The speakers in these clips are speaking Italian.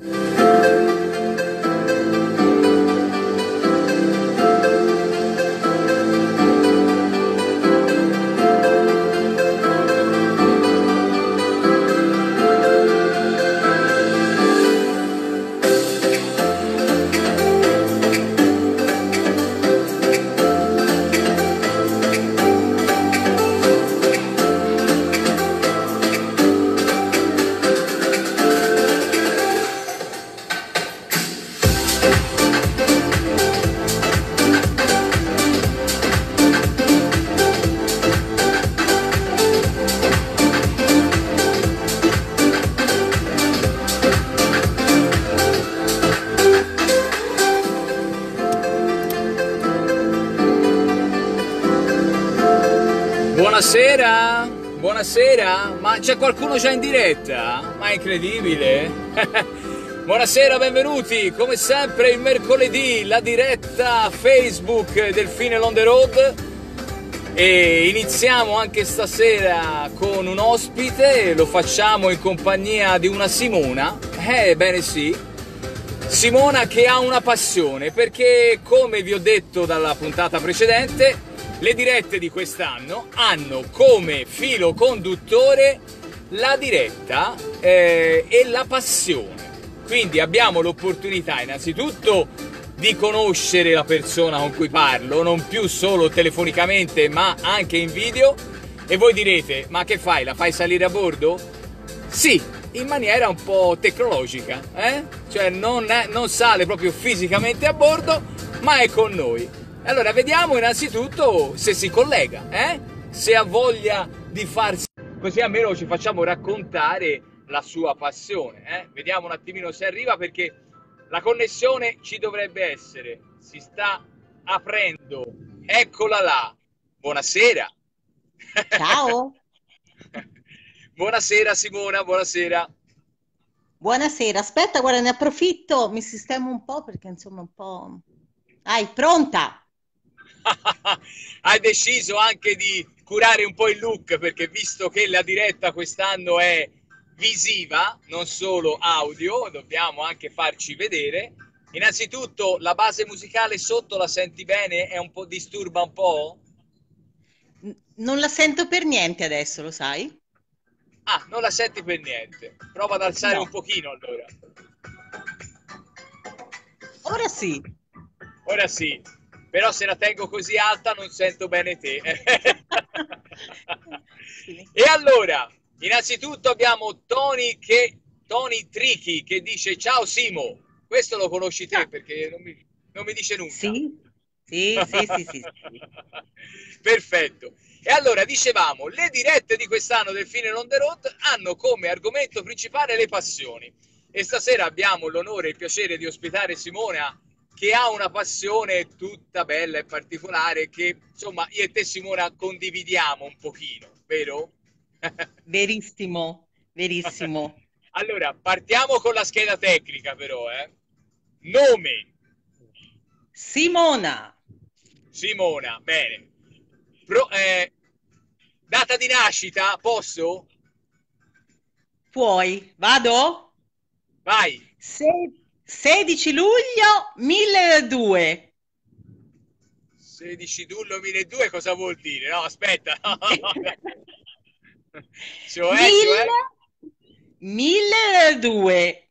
Buonasera, buonasera, ma c'è qualcuno già in diretta? Ma è incredibile! buonasera, benvenuti, come sempre il mercoledì, la diretta Facebook del Fine on the Road e iniziamo anche stasera con un ospite, lo facciamo in compagnia di una Simona, eh bene sì, Simona che ha una passione perché come vi ho detto dalla puntata precedente le dirette di quest'anno hanno come filo conduttore la diretta eh, e la passione. Quindi abbiamo l'opportunità innanzitutto di conoscere la persona con cui parlo, non più solo telefonicamente ma anche in video. E voi direte, ma che fai? La fai salire a bordo? Sì, in maniera un po' tecnologica, eh? Cioè non, è, non sale proprio fisicamente a bordo, ma è con noi. Allora, vediamo innanzitutto se si collega, eh? se ha voglia di farsi... Così almeno ci facciamo raccontare la sua passione. Eh? Vediamo un attimino se arriva perché la connessione ci dovrebbe essere. Si sta aprendo. Eccola là. Buonasera. Ciao. buonasera Simona, buonasera. Buonasera. Aspetta, guarda, ne approfitto, mi sistemo un po' perché insomma un po'... Dai, pronta? hai deciso anche di curare un po' il look perché visto che la diretta quest'anno è visiva, non solo audio, dobbiamo anche farci vedere. Innanzitutto la base musicale sotto la senti bene? È un po' disturba un po'? Non la sento per niente adesso, lo sai? Ah, non la senti per niente. Prova ad alzare no. un pochino allora. Ora sì. Ora sì però se la tengo così alta non sento bene te. e allora, innanzitutto abbiamo Tony, che, Tony Trichi che dice ciao Simo, questo lo conosci te perché non mi, non mi dice nulla. Sì, sì, sì, sì, sì, sì. Perfetto. E allora dicevamo, le dirette di quest'anno del Fine on the Road hanno come argomento principale le passioni. E stasera abbiamo l'onore e il piacere di ospitare Simona che ha una passione tutta bella e particolare che insomma io e te Simona condividiamo un pochino, vero? Verissimo, verissimo. allora, partiamo con la scheda tecnica però, eh. Nome. Simona. Simona, bene. Pro, eh, data di nascita, posso? Puoi, vado? Vai. Se 16 luglio 1002. 16 luglio 1002 cosa vuol dire? No, aspetta. cioè, cioè... 1002.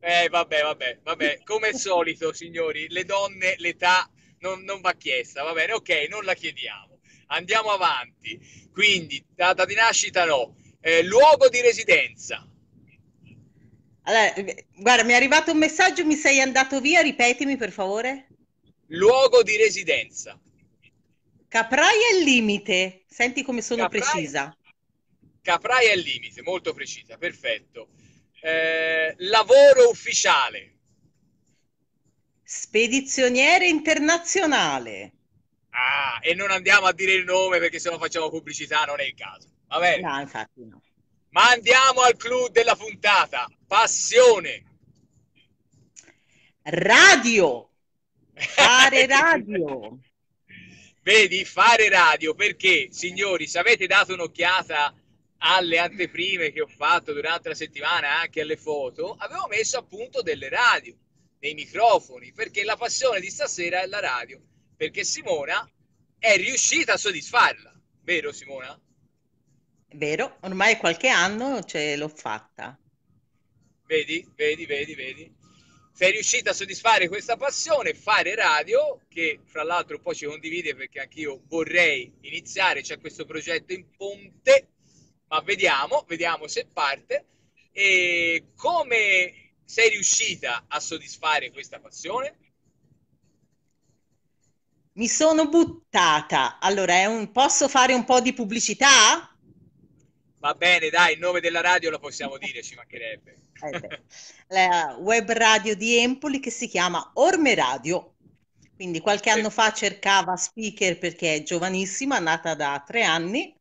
Eh, vabbè, vabbè, vabbè. Come al solito, signori, le donne, l'età non, non va chiesta, va bene? Ok, non la chiediamo. Andiamo avanti. Quindi, data di nascita no. Eh, luogo di residenza. Allora, guarda, mi è arrivato un messaggio, mi sei andato via, ripetimi per favore. Luogo di residenza. Capraia al limite, senti come sono Capraia, precisa. Capraia al limite, molto precisa, perfetto. Eh, lavoro ufficiale. Spedizioniere internazionale. Ah, e non andiamo a dire il nome perché se no facciamo pubblicità, non è il caso. Va bene? No, infatti no. Ma andiamo al clou della puntata. Passione. Radio. Fare radio. Vedi, fare radio perché, signori, se avete dato un'occhiata alle anteprime che ho fatto durante la settimana, anche alle foto, avevo messo appunto delle radio, dei microfoni, perché la passione di stasera è la radio, perché Simona è riuscita a soddisfarla, vero Simona? Vero, ormai qualche anno ce l'ho fatta. Vedi, vedi, vedi, vedi. Sei riuscita a soddisfare questa passione, fare radio, che fra l'altro poi ci condivide perché anch'io vorrei iniziare, c'è questo progetto in ponte, ma vediamo, vediamo se parte. E come sei riuscita a soddisfare questa passione? Mi sono buttata. Allora, un... posso fare un po' di pubblicità? Va bene, dai, il nome della radio lo possiamo dire, ci mancherebbe. Eh, la web radio di Empoli che si chiama Orme Radio. Quindi qualche anno fa cercava speaker perché è giovanissima, nata da tre anni.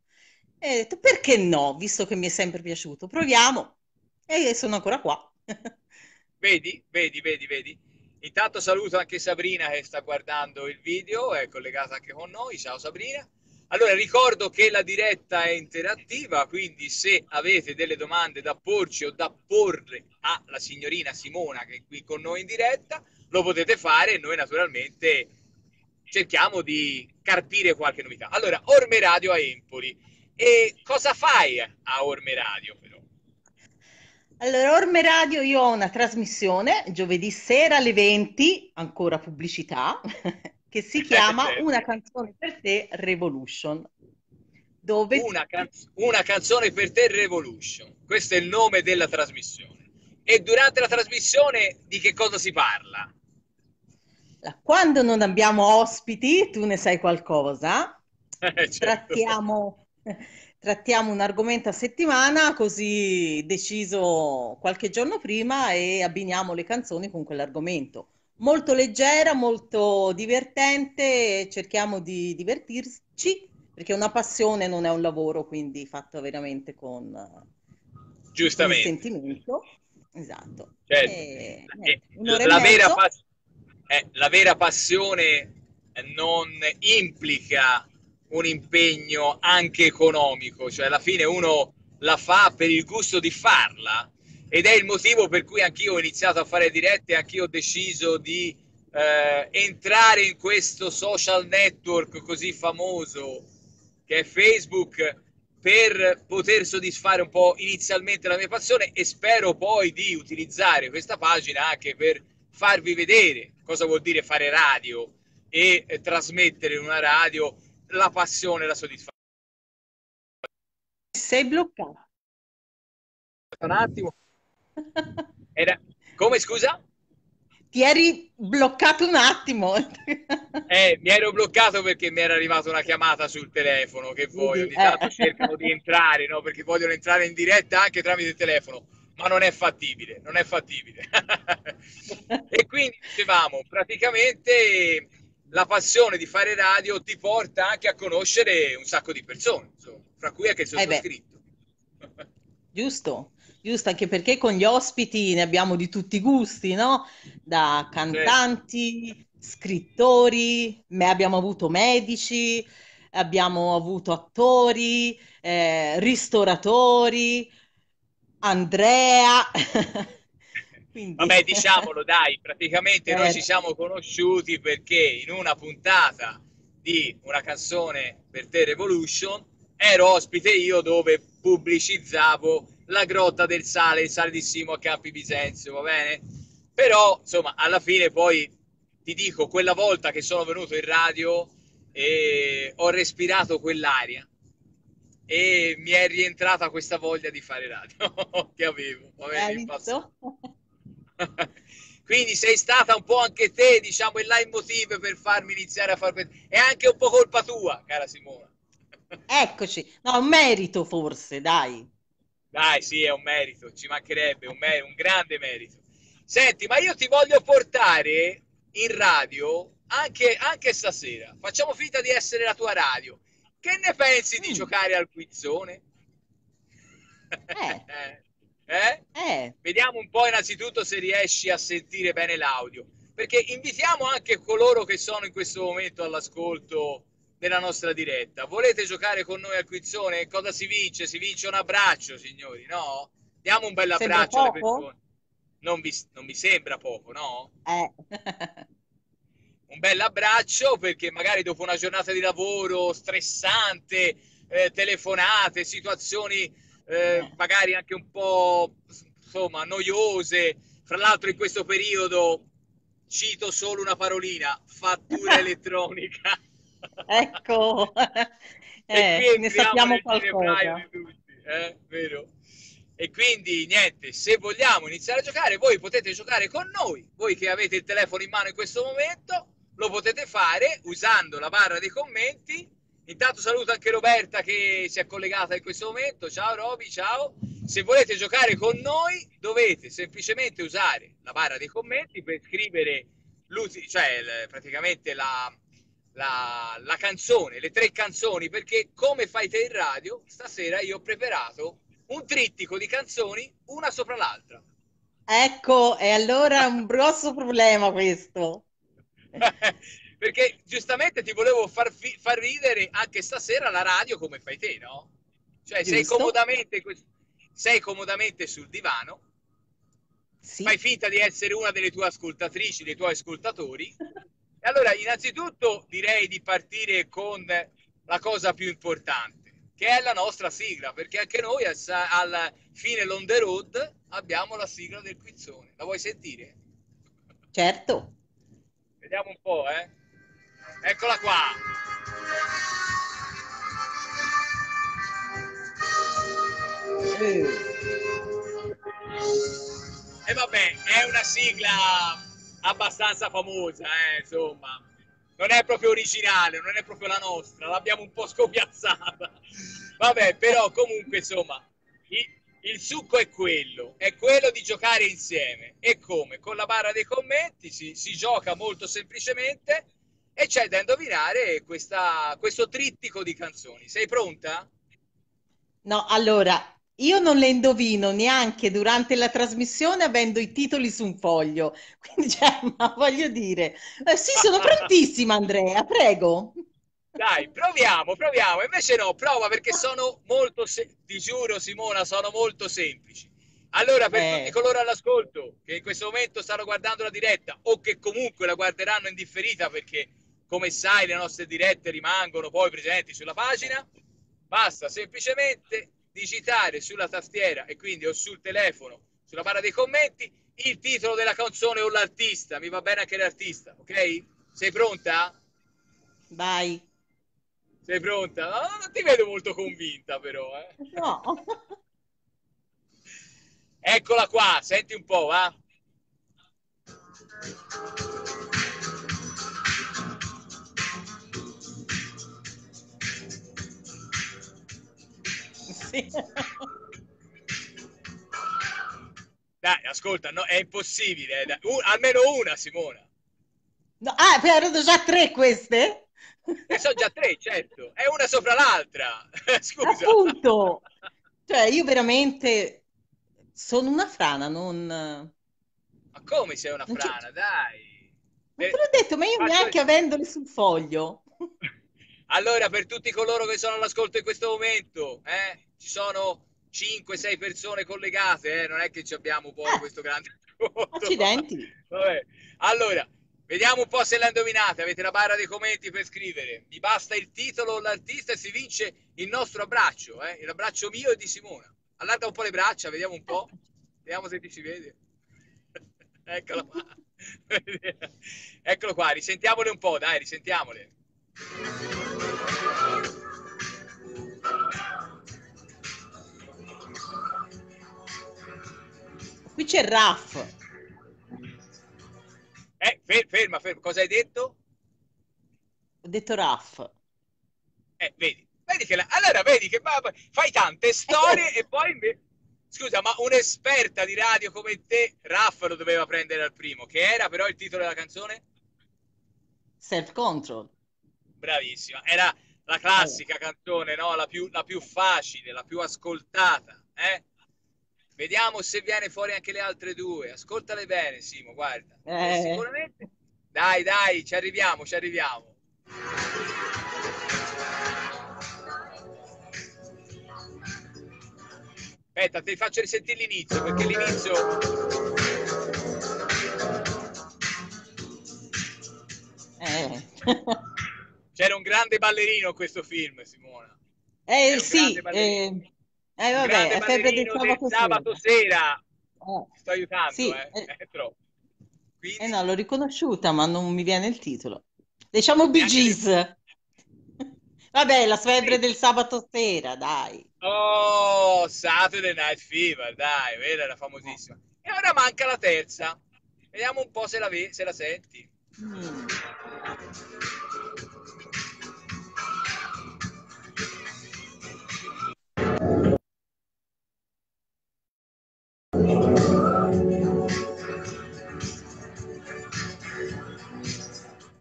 E ho detto perché no, visto che mi è sempre piaciuto, proviamo. E sono ancora qua. vedi, vedi, vedi, vedi. Intanto saluto anche Sabrina che sta guardando il video, è collegata anche con noi. Ciao Sabrina. Allora ricordo che la diretta è interattiva, quindi se avete delle domande da porci o da porre alla signorina Simona che è qui con noi in diretta, lo potete fare e noi naturalmente cerchiamo di carpire qualche novità. Allora, Orme Radio a Empoli. E cosa fai a Orme Radio però? Allora, Orme Radio io ho una trasmissione giovedì sera alle 20, ancora pubblicità, che si chiama Una canzone per te Revolution. Dove una, canz- una canzone per te Revolution. Questo è il nome della trasmissione. E durante la trasmissione di che cosa si parla? Quando non abbiamo ospiti, tu ne sai qualcosa, eh, certo. trattiamo, trattiamo un argomento a settimana, così deciso qualche giorno prima e abbiniamo le canzoni con quell'argomento molto leggera, molto divertente, cerchiamo di divertirci perché una passione non è un lavoro, quindi fatto veramente con, Giustamente. con sentimento. Esatto. Certo. E, eh, la, vera pass- eh, la vera passione non implica un impegno anche economico, cioè alla fine uno la fa per il gusto di farla ed è il motivo per cui anch'io ho iniziato a fare dirette, anch'io ho deciso di eh, entrare in questo social network così famoso che è Facebook per poter soddisfare un po' inizialmente la mia passione e spero poi di utilizzare questa pagina anche per farvi vedere cosa vuol dire fare radio e eh, trasmettere in una radio la passione la soddisfazione. Sei bloccato. Un attimo. Era... Come scusa? Ti eri bloccato un attimo. eh, mi ero bloccato perché mi era arrivata una chiamata sul telefono che poi ogni tanto eh. cercano di entrare, no? Perché vogliono entrare in diretta anche tramite il telefono, ma non è fattibile, non è fattibile. e quindi dicevamo, praticamente la passione di fare radio ti porta anche a conoscere un sacco di persone, insomma, fra cui anche il sottoscritto. Eh Giusto, giusto, anche perché con gli ospiti ne abbiamo di tutti i gusti, no? Da cantanti, scrittori, me abbiamo avuto medici, abbiamo avuto attori, eh, ristoratori, Andrea. Quindi... Vabbè, diciamolo dai, praticamente eh. noi ci siamo conosciuti perché in una puntata di una canzone per te Revolution ero ospite io dove pubblicizzavo la grotta del sale, il saldissimo a Campi Bisenzio, va bene? Però, insomma, alla fine poi ti dico, quella volta che sono venuto in radio e ho respirato quell'aria e mi è rientrata questa voglia di fare radio che avevo, in passato. Quindi sei stata un po' anche te, diciamo, il leitmotiv per farmi iniziare a fare... È anche un po' colpa tua, cara Simona. Eccoci, no, un merito forse, dai. Dai, sì, è un merito, ci mancherebbe, un, mer- un grande merito. Senti, ma io ti voglio portare in radio anche, anche stasera. Facciamo finta di essere la tua radio. Che ne pensi mm. di giocare al quizzone? Eh. eh? eh? Vediamo un po' innanzitutto se riesci a sentire bene l'audio. Perché invitiamo anche coloro che sono in questo momento all'ascolto della nostra diretta. Volete giocare con noi al quizzone? Cosa si vince? Si vince un abbraccio, signori, no? Diamo un bel abbraccio alle persone. Non, vi, non mi sembra poco, no? Eh. un bel abbraccio perché magari dopo una giornata di lavoro stressante, eh, telefonate, situazioni eh. magari anche un po' insomma noiose. Fra l'altro in questo periodo cito solo una parolina, fattura elettronica. ecco, eh, ne sappiamo qualcosa. Tutti, eh? Vero? E quindi niente, se vogliamo iniziare a giocare, voi potete giocare con noi. Voi che avete il telefono in mano in questo momento, lo potete fare usando la barra dei commenti. Intanto saluto anche Roberta che si è collegata in questo momento. Ciao Roby, ciao. Se volete giocare con noi, dovete semplicemente usare la barra dei commenti per scrivere cioè praticamente la, la, la, canzone, le tre canzoni, perché come fai te in radio, stasera io ho preparato un trittico di canzoni una sopra l'altra. Ecco, e allora è un grosso problema questo. perché giustamente ti volevo far, fi- far, ridere anche stasera la radio come fai te, no? Cioè sei comodamente, sei comodamente sul divano, sì. fai finta di essere una delle tue ascoltatrici, dei tuoi ascoltatori. E allora, innanzitutto direi di partire con la cosa più importante, che è la nostra sigla, perché anche noi al fine l'on the road abbiamo la sigla del quizzone. La vuoi sentire? Certo. Vediamo un po', eh. Eccola qua. E vabbè, è una sigla abbastanza famosa, eh, insomma. Non è proprio originale, non è proprio la nostra, l'abbiamo un po' scopiazzata. Vabbè, però comunque, insomma, il, il succo è quello, è quello di giocare insieme. E come? Con la barra dei commenti si, si gioca molto semplicemente e c'è da indovinare questa, questo trittico di canzoni. Sei pronta? No, allora, io non le indovino neanche durante la trasmissione avendo i titoli su un foglio. Quindi, cioè, ma voglio dire, eh, sì, sono prontissima, Andrea, prego. Dai, proviamo, proviamo. Invece no, prova perché sono molto, se- ti giuro Simona, sono molto semplici. Allora, per eh. tutti coloro all'ascolto che in questo momento stanno guardando la diretta o che comunque la guarderanno in differita perché, come sai, le nostre dirette rimangono poi presenti sulla pagina, basta semplicemente digitare sulla tastiera e quindi o sul telefono, sulla barra dei commenti, il titolo della canzone o l'artista. Mi va bene anche l'artista, ok? Sei pronta? Vai. Sei pronta? No, non ti vedo molto convinta però, eh? No. Eccola qua, senti un po', va? Sì. Dai, ascolta, no, è impossibile. Eh, uh, almeno una, Simona. No, ah, erano già tre queste? Ne sono già tre, certo. È una sopra l'altra. Scusa. Appunto. Cioè, io veramente sono una frana, non... Ma come sei una frana? Dai. Ma te l'ho detto, ma io Faccio... neanche avendole sul foglio. Allora, per tutti coloro che sono all'ascolto in questo momento, eh, ci sono 5-6 persone collegate, eh? non è che ci abbiamo poi eh. questo grande Accidenti. Vabbè. Allora, vediamo un po' se la indovinate. Avete la barra dei commenti per scrivere. Mi basta il titolo o l'artista e si vince il nostro abbraccio, eh? l'abbraccio mio e di Simona. Allarga un po' le braccia, vediamo un po'. Vediamo se ti si vede. Eccolo qua. Eccolo qua, risentiamole un po', dai, risentiamole. Qui c'è Raff. Eh, ferma, ferma. Cosa hai detto? Ho detto Raff. Eh, vedi. Vedi che la... Allora, vedi che fai tante storie e poi... Scusa, ma un'esperta di radio come te, Raff lo doveva prendere al primo. Che era però il titolo della canzone? Self Control. Bravissima. Era la classica canzone, no? La più, la più facile, la più ascoltata, eh? Vediamo se viene fuori anche le altre due. Ascoltale bene, Simo, guarda. Eh. Sicuramente. Dai, dai, ci arriviamo, ci arriviamo. Aspetta, ti faccio risentire l'inizio, perché l'inizio... Eh. C'era un grande ballerino questo film, Simona. Eh sì, eh, eh vabbè, è febbre del sabato, sabato sera. Oh. Sto aiutando, sì, eh. eh. È troppo. Quindi... Eh no, l'ho riconosciuta, ma non mi viene il titolo. Diciamo Bee Gees. Vabbè, la febbre del sabato sera, dai. Oh, Saturday Night Fever, dai, quella era famosissima. E ora manca la terza. Vediamo un po' se la, ve- se la senti. Mm.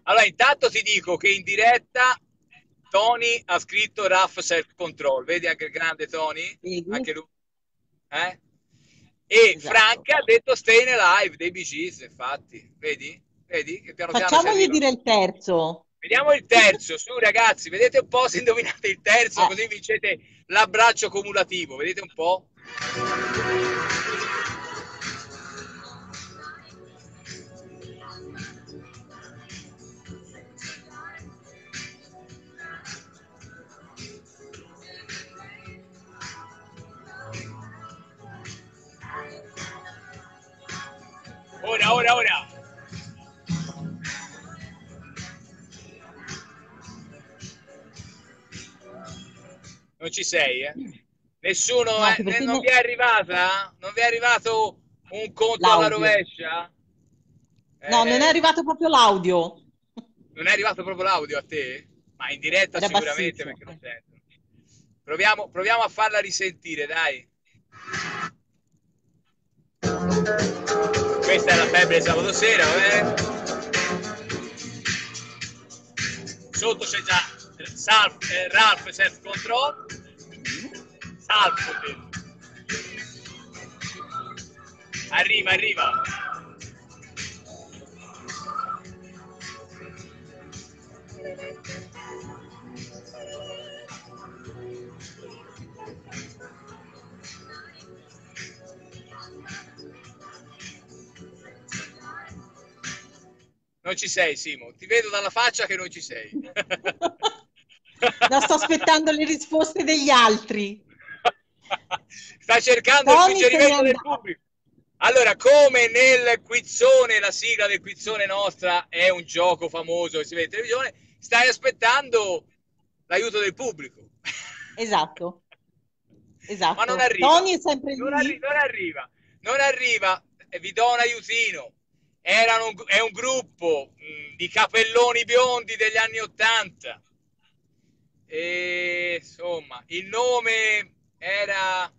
Allora, intanto ti dico che in diretta Tony ha scritto Rough Self Control, vedi anche il grande Tony? Sì. Anche lui. Eh? E esatto. Franca ha detto Stay Alive dei Bee Gees, infatti, vedi? Vedi? Che piano Facciamogli dire il terzo. Vediamo il terzo, su ragazzi, vedete un po' se indovinate il terzo, eh. così vincete l'abbraccio cumulativo, vedete un po'? Ora, ora, ora. Non ci sei, eh? Nessuno, no, eh, non non vi è arrivata? Non vi è arrivato un conto alla rovescia? No, eh, non è arrivato proprio l'audio. Non è arrivato proprio l'audio a te? Ma in diretta Era sicuramente bassissimo. perché lo sento. Proviamo, proviamo a farla risentire, dai. Questa è la febbre sabato sera, vabbè. Sotto c'è già Salf, eh, Ralph Self Control. Salf. Arriva, arriva. Non ci sei, Simo. Ti vedo dalla faccia che non ci sei. no, sto aspettando le risposte degli altri. Sta cercando Tony il suggerimento del pubblico. Allora, come nel quizzone, la sigla del quizzone nostra è un gioco famoso che si vede in televisione, stai aspettando l'aiuto del pubblico. Esatto. Esatto. Ma non arriva. Tony è sempre non, arri- non arriva. Non arriva. Vi do un aiutino erano, è un gruppo mh, di capelloni biondi degli anni Ottanta. E insomma, il nome era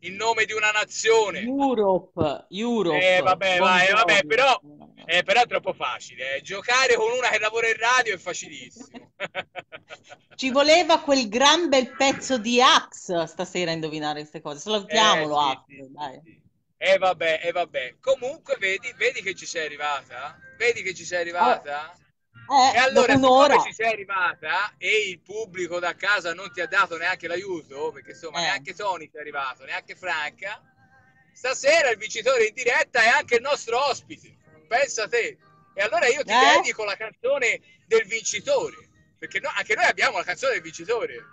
il nome di una nazione. Europe, Europe. Eh, vabbè, vai, vabbè, però, eh, però è troppo facile. Eh. Giocare con una che lavora in radio è facilissimo. Ci voleva quel gran bel pezzo di Axe stasera a indovinare queste cose. Salutiamolo, eh, sì, Axe, sì, dai. Sì. E eh vabbè, e eh vabbè. Comunque vedi, vedi che ci sei arrivata? Vedi che ci sei arrivata? Eh, e allora, siccome ci sei arrivata e il pubblico da casa non ti ha dato neanche l'aiuto, perché insomma eh. neanche Tony ti è arrivato, neanche Franca, stasera il vincitore in diretta è anche il nostro ospite. Pensa a te. E allora io ti eh? dedico la canzone del vincitore, perché no, anche noi abbiamo la canzone del vincitore.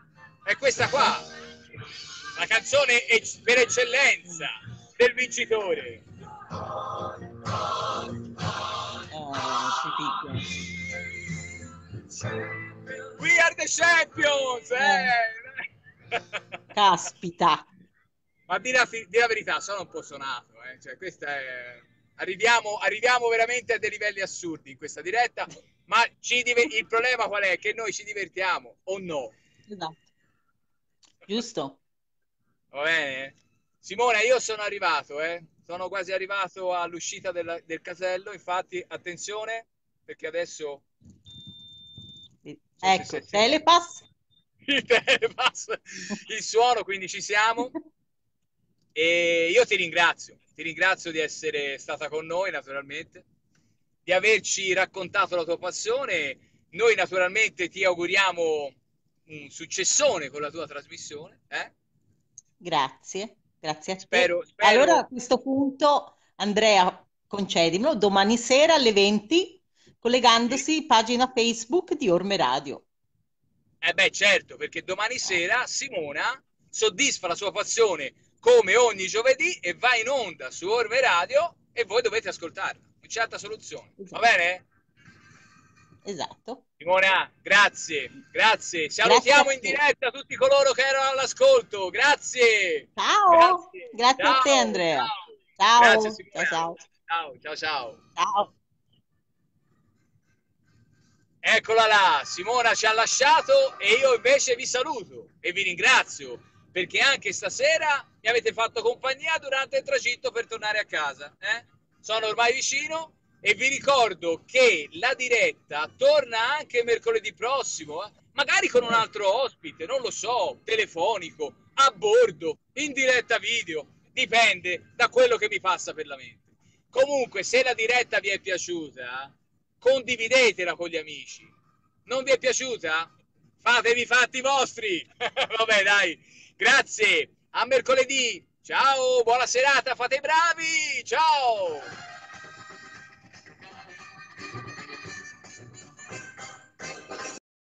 È questa qua, la canzone per eccellenza del vincitore. Oh, We are the champions! Eh. Caspita! Ma di la, di la, verità, sono un po' suonato. Eh. Cioè, questa è... arriviamo, arriviamo veramente a dei livelli assurdi in questa diretta, ma diver... il problema qual è? Che noi ci divertiamo o no? Esatto. Giusto. Va bene? Simone, io sono arrivato, eh? sono quasi arrivato all'uscita del, del casello, infatti attenzione perché adesso... Ecco, telepass. Il telepass, il suono, quindi ci siamo. E io ti ringrazio, ti ringrazio di essere stata con noi naturalmente, di averci raccontato la tua passione. Noi naturalmente ti auguriamo un successone con la tua trasmissione. Eh? Grazie Grazie a te. Spero, spero... Allora a questo punto, Andrea, concedimelo, domani sera alle 20, collegandosi sì. pagina Facebook di Orme Radio. Eh beh, certo, perché domani sera Simona soddisfa la sua passione come ogni giovedì e va in onda su Orme Radio e voi dovete ascoltarla. Non c'è altra soluzione. Esatto. Va bene? Esatto. Simona, grazie, grazie. Salutiamo in diretta tutti coloro che erano all'ascolto. Grazie. Ciao. Grazie, grazie ciao. a te Andrea. Ciao. Ciao. Grazie, ciao, ciao. Ciao, ciao, ciao. Eccola là, Simona ci ha lasciato e io invece vi saluto e vi ringrazio perché anche stasera mi avete fatto compagnia durante il tragitto per tornare a casa. Eh? Sono ormai vicino e vi ricordo che la diretta torna anche mercoledì prossimo, eh? magari con un altro ospite, non lo so, telefonico, a bordo, in diretta video, dipende da quello che mi passa per la mente. Comunque, se la diretta vi è piaciuta, condividetela con gli amici. Non vi è piaciuta? Fatevi i fatti vostri. Vabbè, dai. Grazie. A mercoledì. Ciao, buona serata, fate i bravi. Ciao. Thank you.